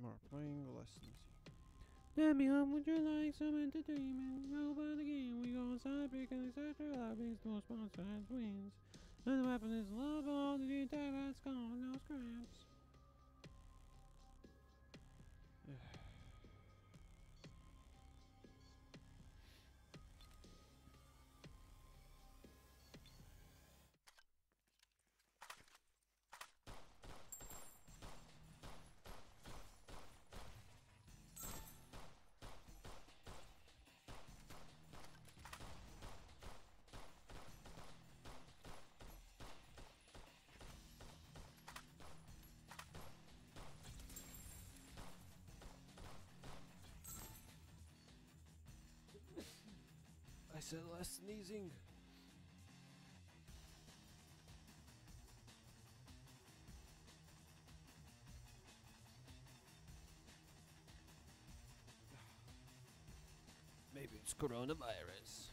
more playing lessons. Debbie, home, would you like some entertainment? How about the game? We go inside, pick and etc. The most sponsor wins. And the weapon is love, all the entire gone, no scraps. Said less sneezing. Maybe it's coronavirus.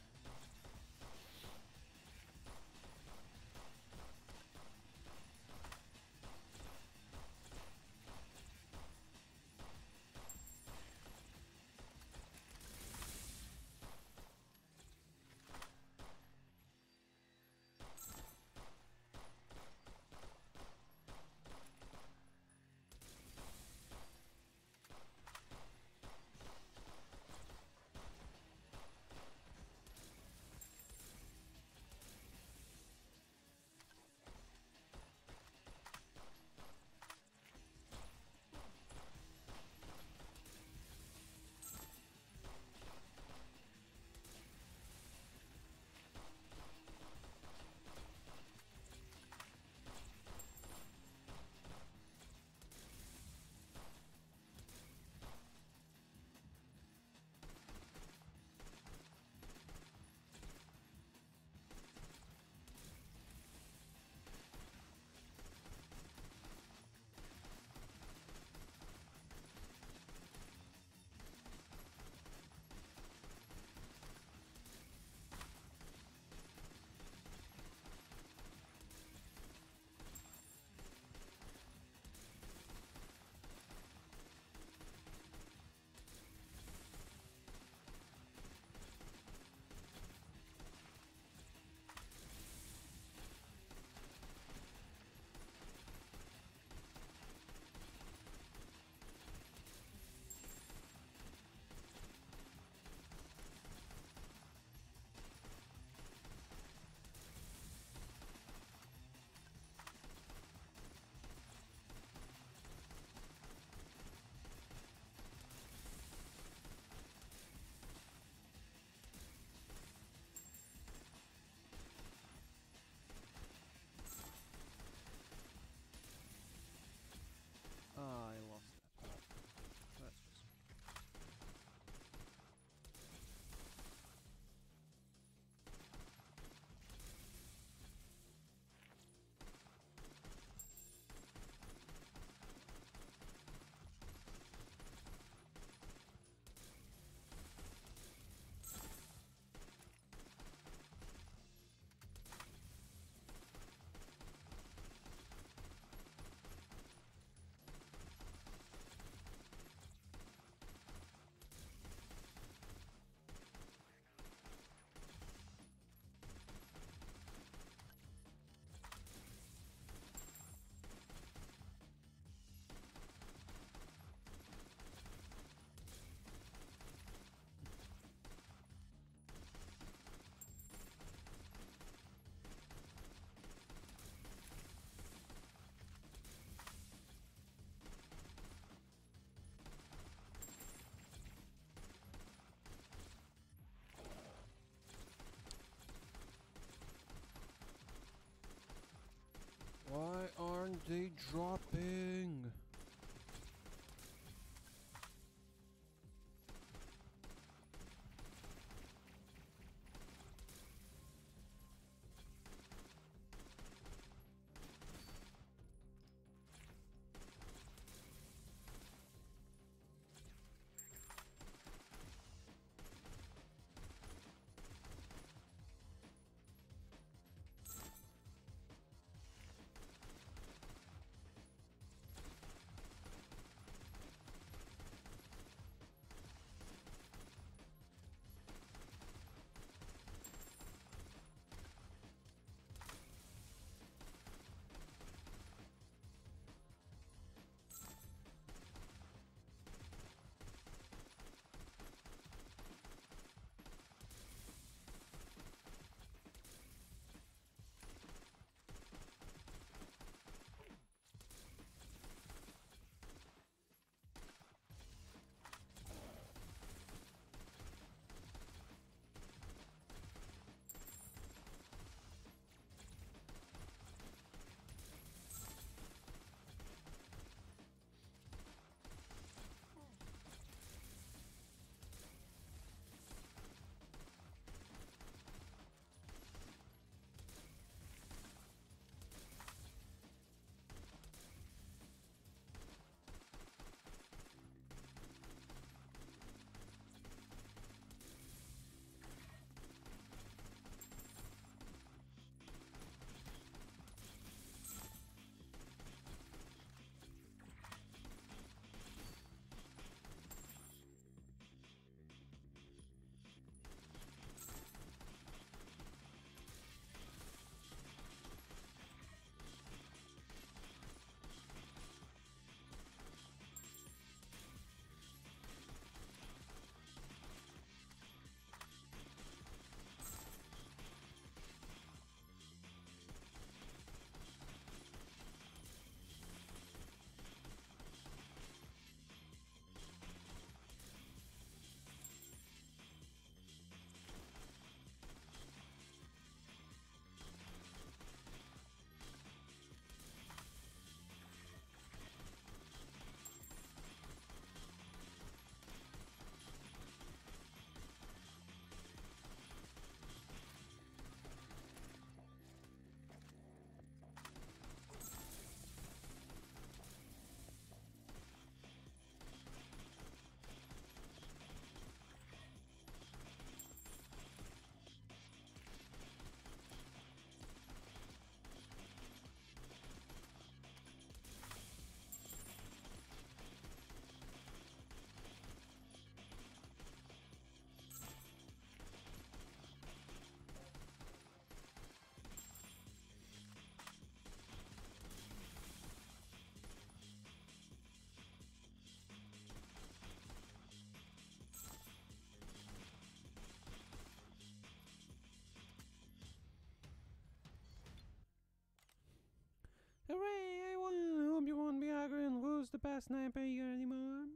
Best sniper anymore?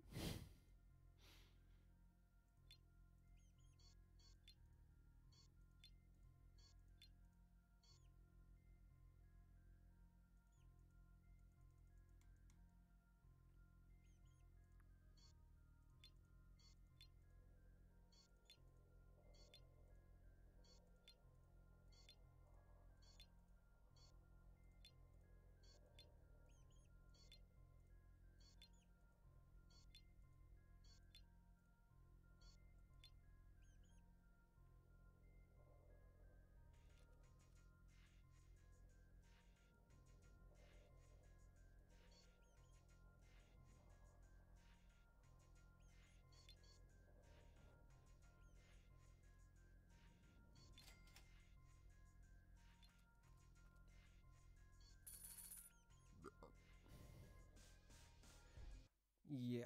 Yeah.